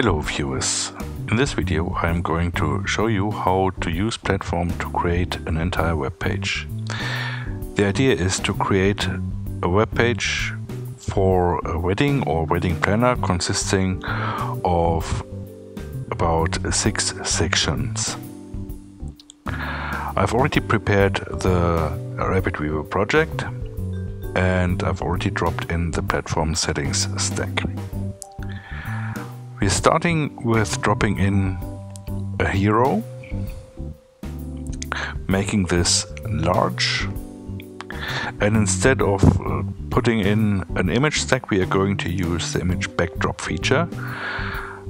Hello viewers! In this video I am going to show you how to use Platform to create an entire web page. The idea is to create a web page for a wedding or wedding planner consisting of about six sections. I've already prepared the RapidWeaver project and I've already dropped in the platform settings stack. We're starting with dropping in a hero, making this large, and instead of uh, putting in an image stack, we are going to use the image backdrop feature.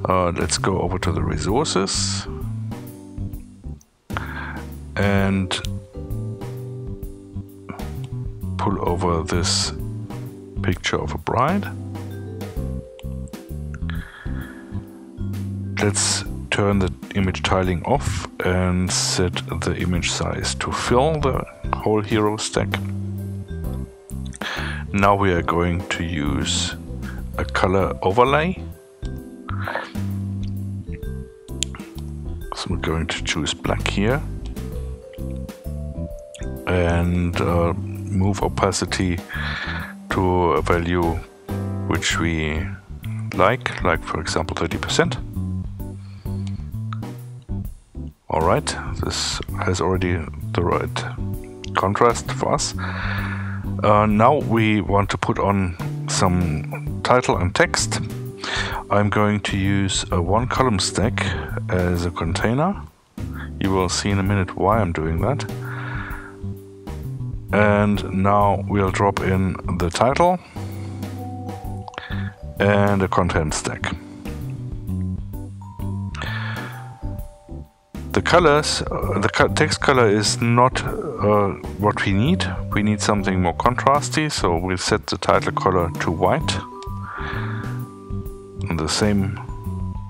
Uh, let's go over to the resources and pull over this picture of a bride. Let's turn the image tiling off and set the image size to fill the whole hero stack. Now we are going to use a color overlay. So we're going to choose black here and uh, move opacity to a value which we like, like for example 30%. Alright, this has already the right contrast for us. Uh, now we want to put on some title and text. I'm going to use a one column stack as a container. You will see in a minute why I'm doing that. And now we'll drop in the title and a content stack. Colors, uh, the text color is not uh, what we need. We need something more contrasty, so we'll set the title color to white. And the same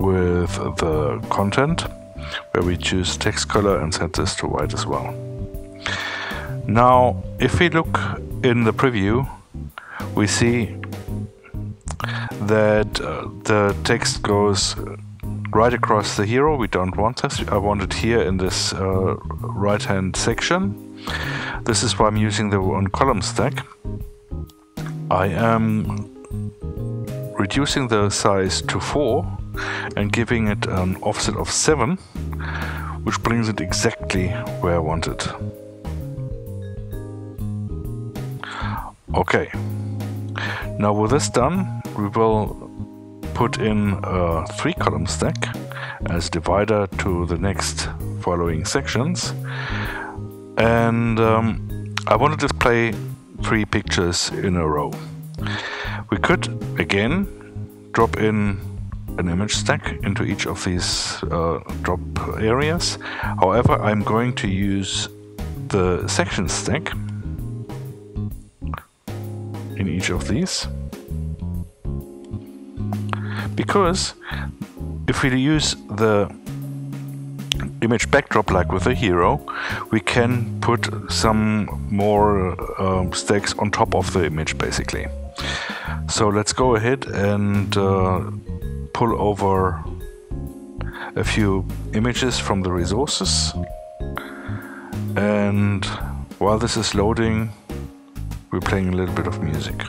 with the content, where we choose text color and set this to white as well. Now, if we look in the preview, we see that uh, the text goes right across the hero. We don't want this. I want it here in this uh, right hand section. This is why I'm using the one column stack. I am reducing the size to 4 and giving it an offset of 7, which brings it exactly where I want it. Okay. Now with this done, we will put in a three column stack as divider to the next following sections. And um, I want to display three pictures in a row. We could again drop in an image stack into each of these uh, drop areas. However, I'm going to use the section stack in each of these because if we use the image backdrop like with a hero, we can put some more uh, stacks on top of the image basically. So let's go ahead and uh, pull over a few images from the resources. And while this is loading, we're playing a little bit of music.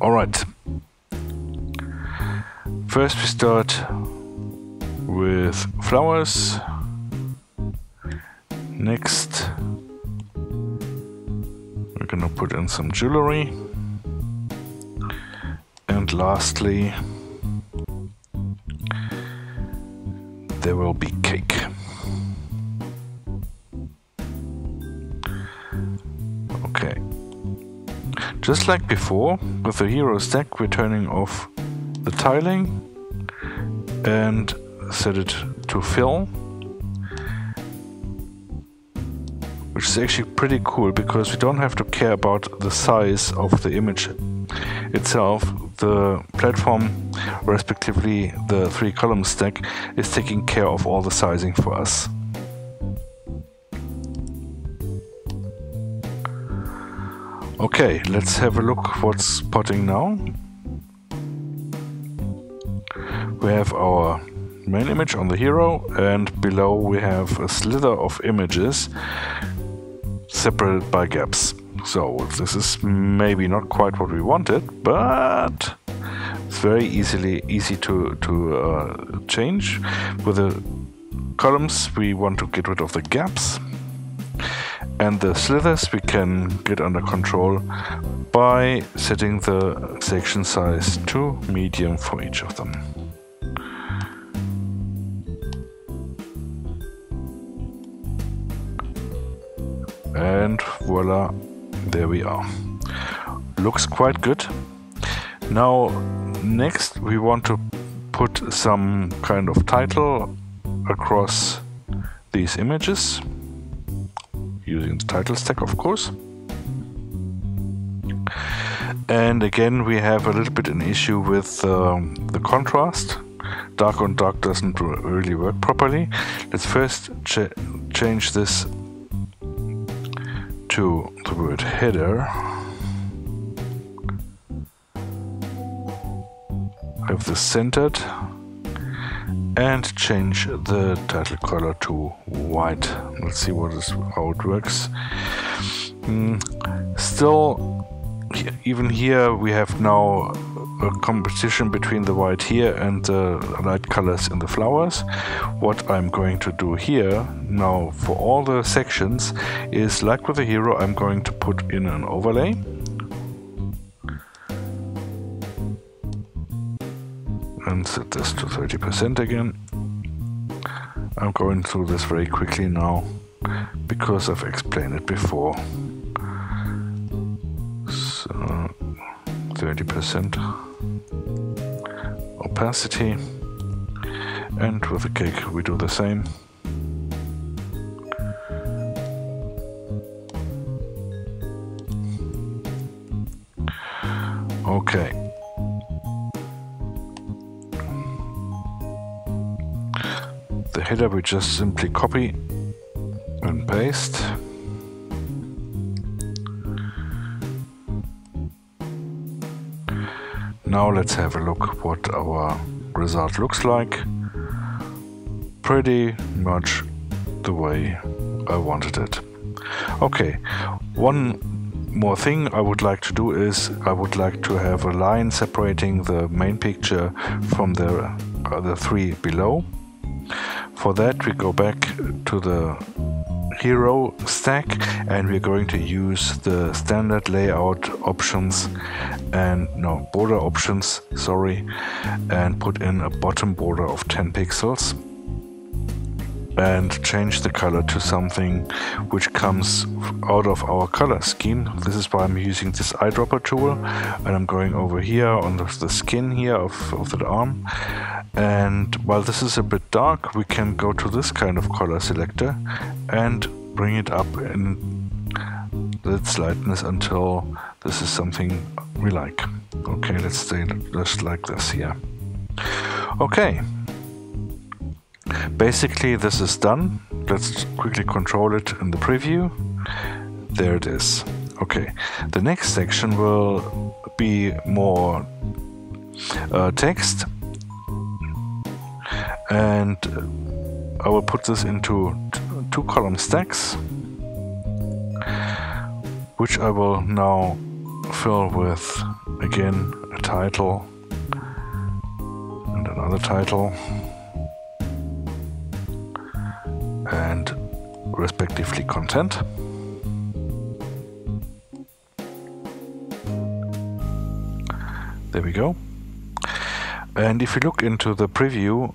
All right. First we start with flowers. Next we're gonna put in some jewelry. And lastly there will be cake. Just like before, with the hero stack we're turning off the tiling and set it to fill. Which is actually pretty cool because we don't have to care about the size of the image itself. The platform, respectively the three column stack, is taking care of all the sizing for us. Okay, let's have a look what's spotting now. We have our main image on the hero and below we have a slither of images separated by gaps. So this is maybe not quite what we wanted, but it's very easily easy to to uh, change. With the columns, we want to get rid of the gaps, and the slithers we can get under control by setting the section size to medium for each of them. And voila, there we are. Looks quite good. Now, next we want to put some kind of title across these images using the title stack, of course. And again, we have a little bit an issue with um, the contrast. Dark on dark doesn't really work properly. Let's first ch change this to the word header. Have this centered and change the title color to white. Let's see what is how it works. Mm, still, even here we have now a competition between the white here and the light colors in the flowers. What I'm going to do here now for all the sections is like with the hero I'm going to put in an overlay and set this to 30% again. I'm going through this very quickly now because I've explained it before. So 30% opacity and with the cake we do the same. Okay. The header we just simply copy and paste. Now let's have a look what our result looks like. Pretty much the way I wanted it. Okay, one more thing I would like to do is I would like to have a line separating the main picture from the other three below. For that we go back to the hero stack and we're going to use the standard layout options and no border options sorry and put in a bottom border of 10 pixels and change the color to something which comes out of our color scheme. This is why I'm using this eyedropper tool and I'm going over here on the skin here of, of the arm and while this is a bit dark we can go to this kind of color selector and bring it up in its lightness until this is something we like. Okay, let's stay just like this here. Okay. Basically, this is done. Let's quickly control it in the preview. There it is. Okay, the next section will be more uh, text and I will put this into two column stacks which I will now fill with again a title and another title and respectively content. There we go. And if you look into the preview,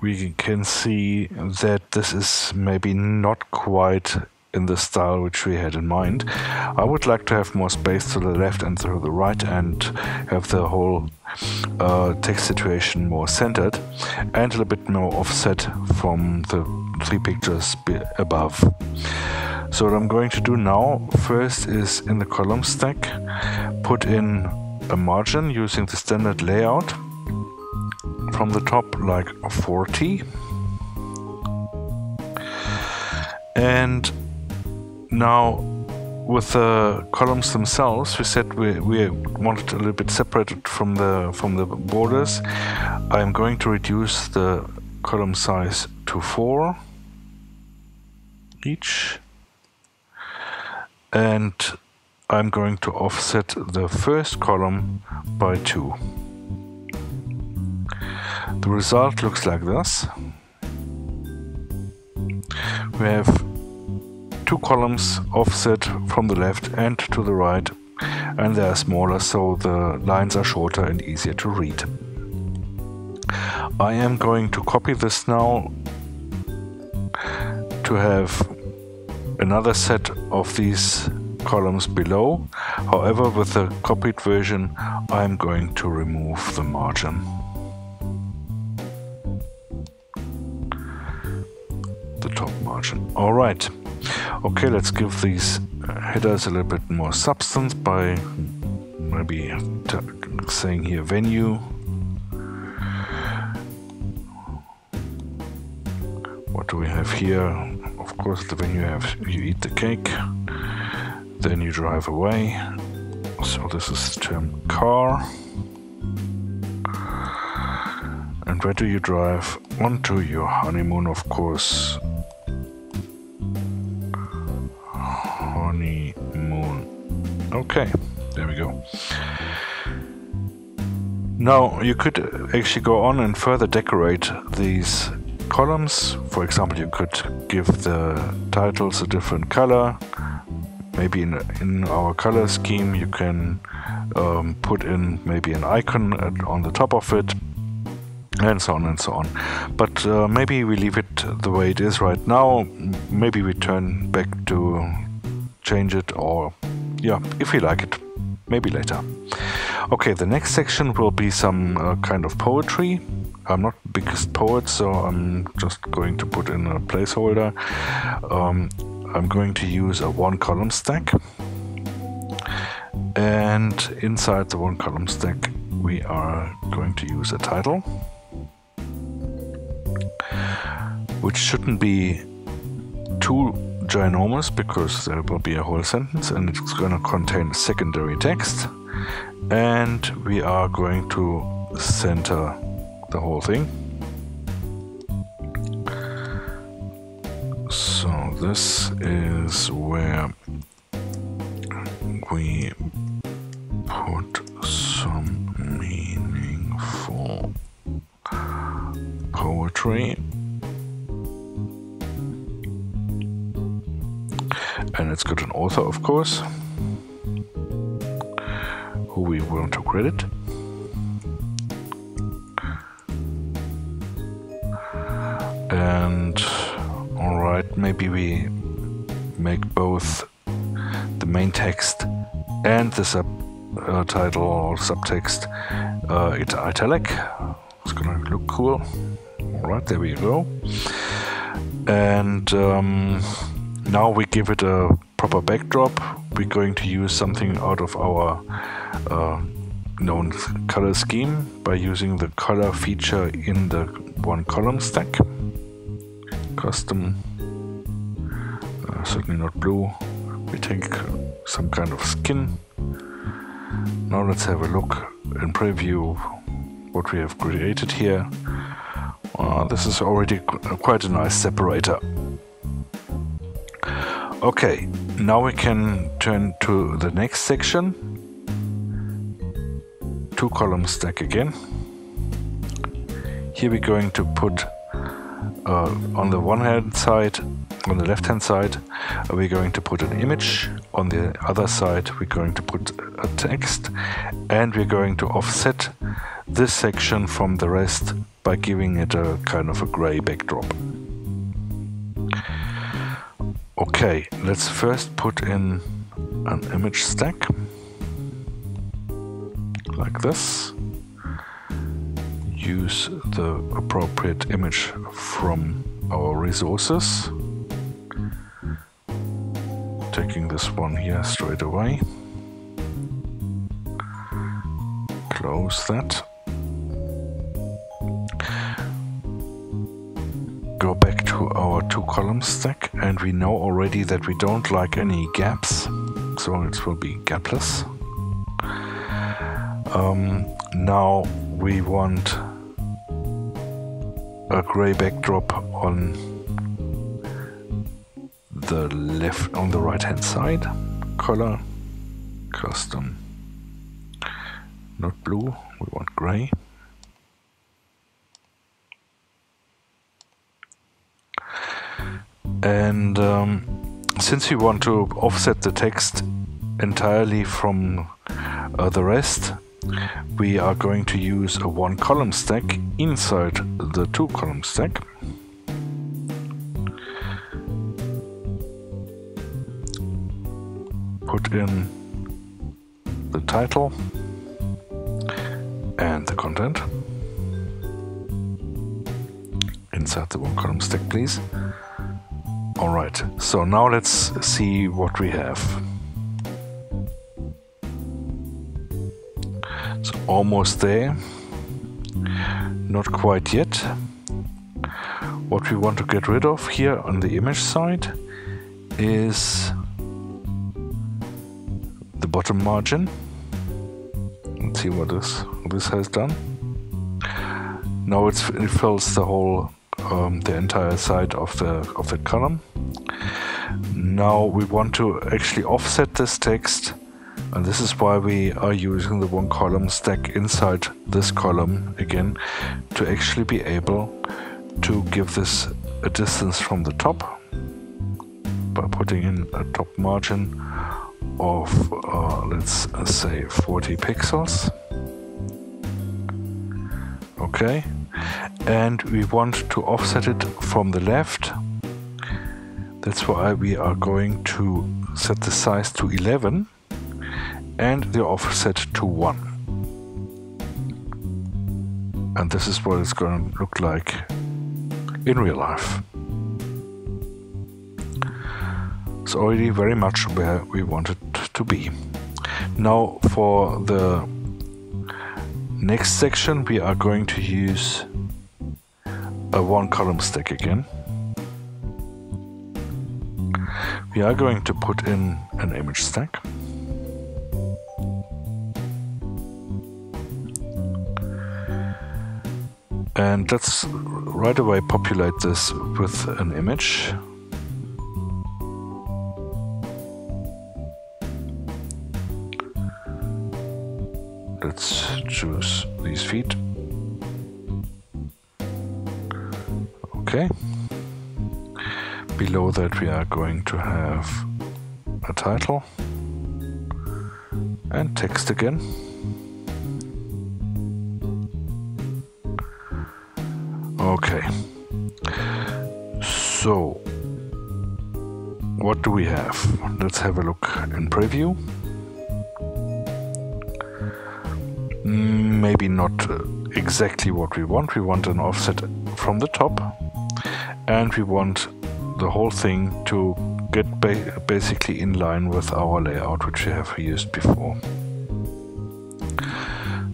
we can see that this is maybe not quite in the style which we had in mind. I would like to have more space to the left and to the right and have the whole uh, text situation more centered and a little bit more offset from the three pictures above. So what I'm going to do now first is in the column stack put in a margin using the standard layout from the top like 40 and now with the columns themselves, we said we, we wanted a little bit separated from the from the borders. I'm going to reduce the column size to four each, and I'm going to offset the first column by two. The result looks like this. We have two columns offset from the left and to the right and they are smaller so the lines are shorter and easier to read. I am going to copy this now to have another set of these columns below. However, with the copied version, I'm going to remove the margin. The top margin. All right. Okay, let's give these headers a little bit more substance by maybe saying here venue. What do we have here? Of course, the venue have you eat the cake, then you drive away. So this is the term car. And where do you drive? Onto your honeymoon, of course. Okay, there we go. Now you could actually go on and further decorate these columns. For example, you could give the titles a different color. Maybe in, in our color scheme you can um, put in maybe an icon on the top of it and so on and so on. But uh, maybe we leave it the way it is right now. Maybe we turn back to change it or yeah, if you like it, maybe later. Okay, the next section will be some uh, kind of poetry. I'm not the biggest poet, so I'm just going to put in a placeholder. Um, I'm going to use a one column stack. And inside the one column stack, we are going to use a title, which shouldn't be too ginormous because there will be a whole sentence and it's going to contain secondary text. And we are going to center the whole thing. So this is where we put some meaningful poetry and it's got an author, of course, who we want to credit. And alright, maybe we make both the main text and the subtitle uh, or subtext uh, it italic. It's gonna look cool. Alright, there we go. And um, now we give it a proper backdrop. We're going to use something out of our uh, known color scheme by using the color feature in the one column stack. Custom, uh, certainly not blue. We take some kind of skin. Now let's have a look and preview what we have created here. Uh, this is already quite a nice separator. Okay, now we can turn to the next section. Two column stack again. Here we're going to put uh, on the one hand side, on the left hand side, we're going to put an image. On the other side, we're going to put a text and we're going to offset this section from the rest by giving it a kind of a gray backdrop. Okay, let's first put in an image stack like this. Use the appropriate image from our resources. Taking this one here straight away. Close that. Go back to our two column stack and we know already that we don't like any gaps. so it will be gapless. Um, now we want a gray backdrop on the left on the right hand side color custom not blue we want gray and um, since we want to offset the text entirely from uh, the rest we are going to use a one column stack inside the two column stack. Put in the title and the content. Inside the one column stack please alright so now let's see what we have so almost there not quite yet what we want to get rid of here on the image side is the bottom margin. Let's see what this this has done. Now it's, it fills the whole um, the entire side of the of the column. Now we want to actually offset this text and this is why we are using the one column stack inside this column again to actually be able to give this a distance from the top by putting in a top margin of uh, let's say 40 pixels. Okay. And we want to offset it from the left that's why we are going to set the size to 11 and the offset to 1 and this is what it's going to look like in real life it's already very much where we want it to be. Now for the next section we are going to use a one column stack again. We are going to put in an image stack. And let's right away populate this with an image let's choose these feet. Below that we are going to have a title and text again. Okay. So, what do we have? Let's have a look in preview. maybe not uh, exactly what we want. We want an offset from the top and we want the whole thing to get ba basically in line with our layout which we have used before.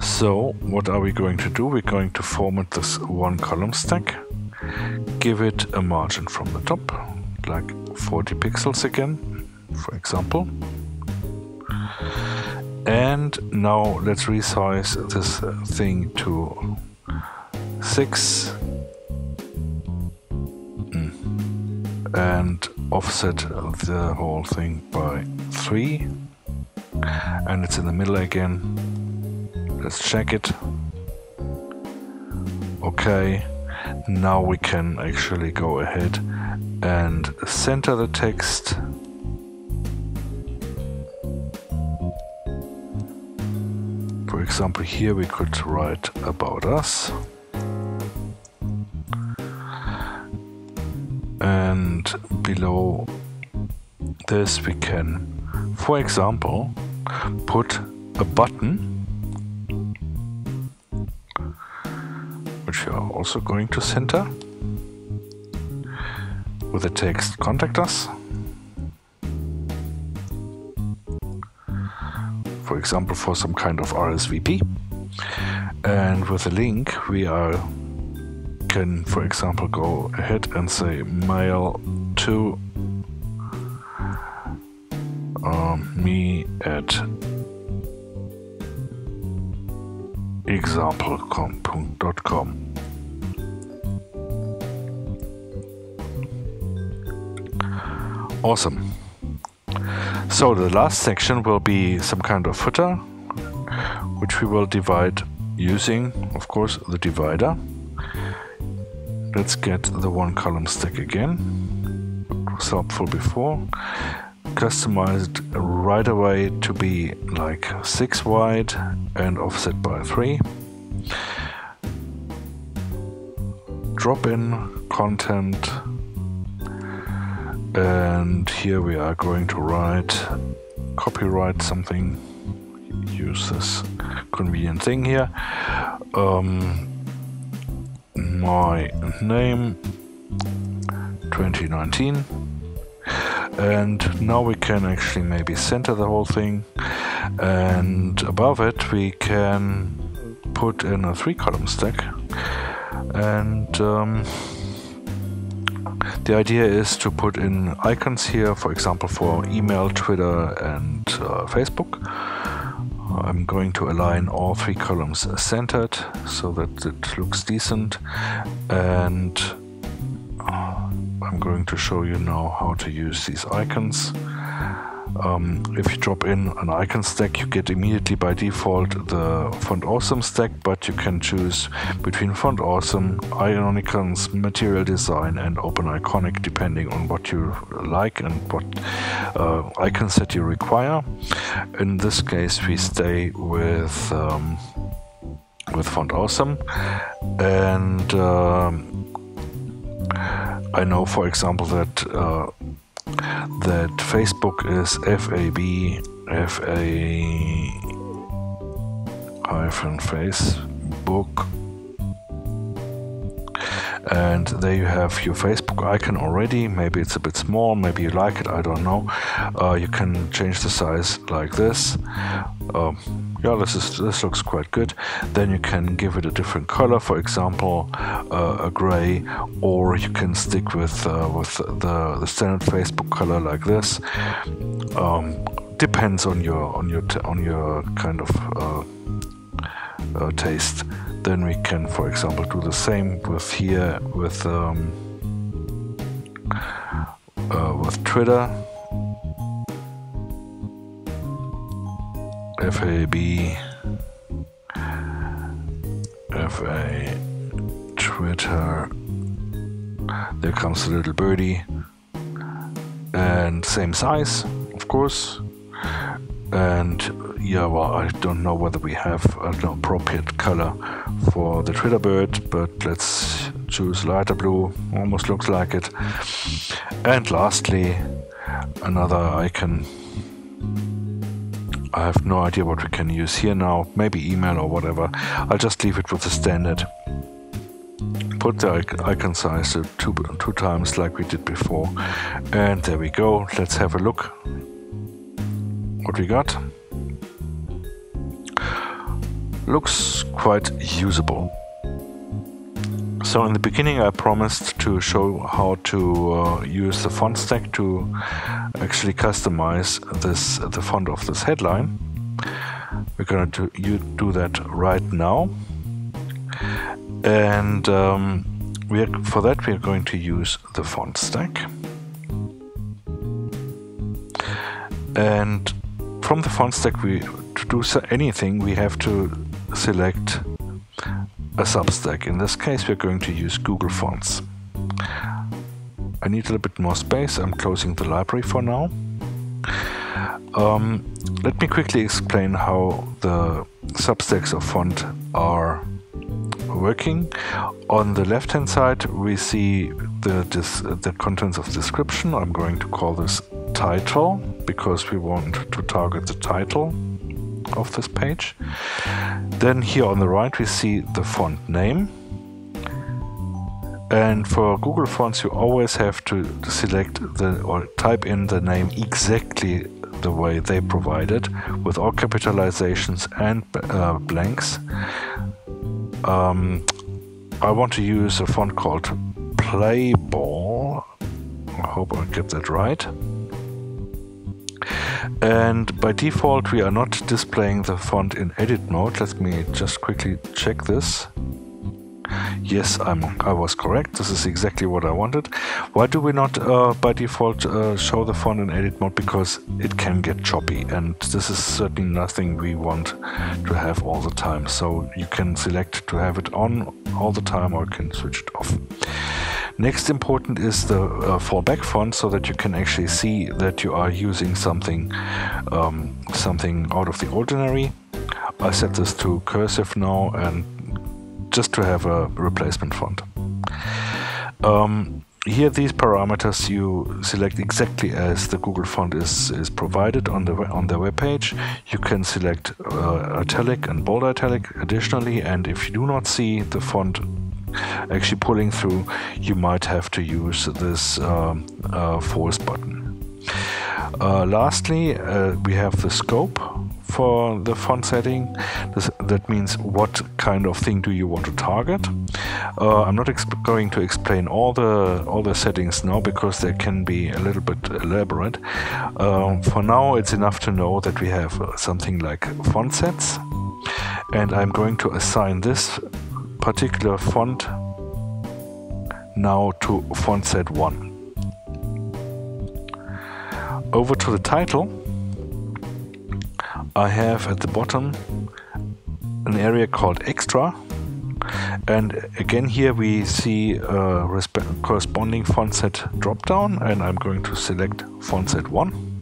So what are we going to do? We're going to format this one column stack, give it a margin from the top, like 40 pixels again, for example. And now let's resize this uh, thing to 6 and offset the whole thing by 3 and it's in the middle again. Let's check it. Okay now we can actually go ahead and center the text. For example here we could write about us and below this we can for example put a button which we are also going to center with the text contact us for example, for some kind of RSVP. And with a link, we are can, for example, go ahead and say mail to um, me at example.com. Awesome. So the last section will be some kind of footer, which we will divide using, of course, the divider. Let's get the one column stack again. It was helpful before. Customized right away to be like 6 wide and offset by 3. Drop in content and here we are going to write copyright something use this convenient thing here um, my name 2019 and now we can actually maybe center the whole thing. And above it we can put in a three column stack. And um, the idea is to put in icons here, for example, for email, Twitter, and uh, Facebook. I'm going to align all three columns centered so that it looks decent and uh, I'm going to show you now how to use these icons. Um, if you drop in an icon stack, you get immediately by default the Font Awesome stack, but you can choose between Font Awesome, Iconicons, Material Design, and Open Iconic depending on what you like and what uh, that you require. In this case, we stay with um, with Font Awesome, and um, I know, for example, that uh, that Facebook is FAB FA hyphen Facebook. And there you have your Facebook icon already. Maybe it's a bit small maybe you like it I don't know. Uh, you can change the size like this um, yeah this is this looks quite good. Then you can give it a different color for example uh, a gray or you can stick with uh, with the, the standard Facebook color like this. Um, depends on your on your on your kind of uh, uh, taste. Then we can for example do the same with here with um, uh, with Twitter FAB FA Twitter. There comes a little birdie. And same size of course. And yeah well I don't know whether we have an appropriate color for the Twitter bird but let's choose lighter blue. Almost looks like it. And lastly another icon I have no idea what we can use here now. Maybe email or whatever. I'll just leave it with the standard. Put the icon size two, two times like we did before. And there we go. Let's have a look. What we got. Looks quite usable. So in the beginning I promised to show how to uh, use the font stack to actually customize this the font of this headline. We're going to you do that right now. And um, we are, for that we are going to use the font stack. And from the font stack, we to do anything, we have to select a substack. In this case, we're going to use Google Fonts. I need a little bit more space. I'm closing the library for now. Um, let me quickly explain how the substacks of font are working. On the left hand side we see the, the contents of description. I'm going to call this title because we want to target the title of this page. Then here on the right we see the font name. And for Google Fonts you always have to select the or type in the name exactly the way they provide it with all capitalizations and uh, blanks. Um, I want to use a font called Playball. I hope I get that right and by default we are not displaying the font in edit mode. Let me just quickly check this. Yes, I'm, I was correct. This is exactly what I wanted. Why do we not uh, by default uh, show the font in edit mode? Because it can get choppy and this is certainly nothing we want to have all the time. So you can select to have it on all the time or you can switch it off. Next important is the uh, fallback font so that you can actually see that you are using something um, something out of the ordinary. I set this to cursive now and just to have a replacement font. Um, here these parameters you select exactly as the Google font is, is provided on the on the web page. You can select uh, italic and bold italic additionally and if you do not see the font actually pulling through, you might have to use this um, uh, force button. Uh, lastly, uh, we have the scope for the font setting. This, that means what kind of thing do you want to target. Uh, I'm not going to explain all the all the settings now because they can be a little bit elaborate. Uh, for now, it's enough to know that we have something like font sets, and I'm going to assign this particular font. Now to font set 1. Over to the title, I have at the bottom an area called extra. And again here we see a corresponding font set drop down and I'm going to select font set 1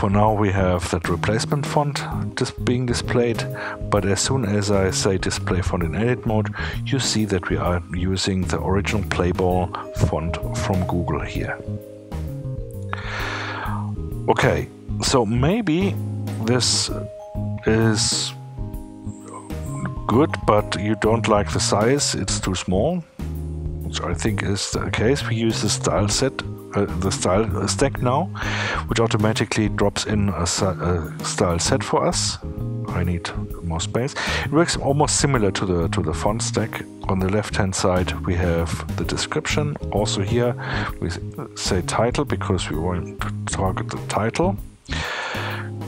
for now we have that replacement font just being displayed, but as soon as I say display font in edit mode, you see that we are using the original Playball font from Google here. Okay, so maybe this is good, but you don't like the size, it's too small, which I think is the case. We use the style set uh, the style stack now, which automatically drops in a, a, style set for us. I need more space. It works almost similar to the to the font stack. On the left hand side we have the description. Also here we say title because we want to target the title.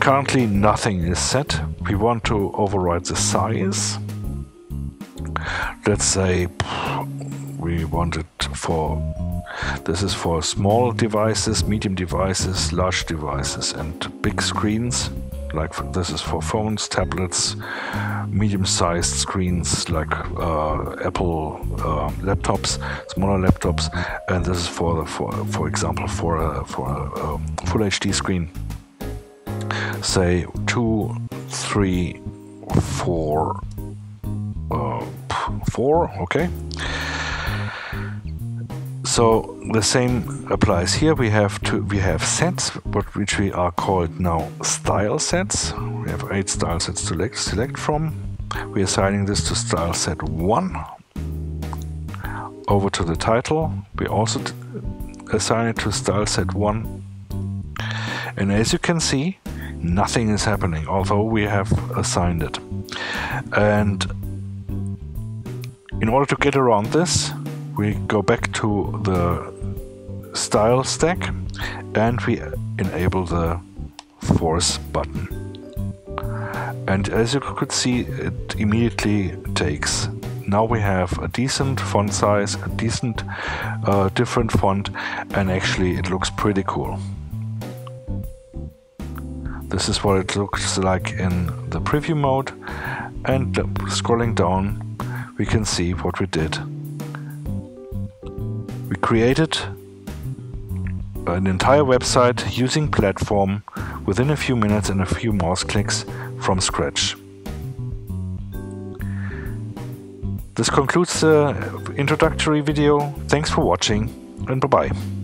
Currently nothing is set. We want to override the size. Let's say we want it for this is for small devices, medium devices, large devices, and big screens. Like this is for phones, tablets, medium-sized screens like uh, Apple uh, laptops, smaller laptops, and this is for for for example for a for a um, full HD screen. Say two, three, four, uh, four. Okay so the same applies here. We have to we have sets, but which we are called now style sets. We have eight style sets to select, select from. We're assigning this to style set one. Over to the title, we also assign it to style set one. And as you can see, nothing is happening, although we have assigned it. And in order to get around this, we go back to the style stack and we enable the force button. And as you could see, it immediately takes. Now we have a decent font size, a decent uh, different font, and actually it looks pretty cool. This is what it looks like in the preview mode, and scrolling down, we can see what we did created an entire website using platform within a few minutes and a few mouse clicks from scratch. This concludes the introductory video. Thanks for watching and bye bye.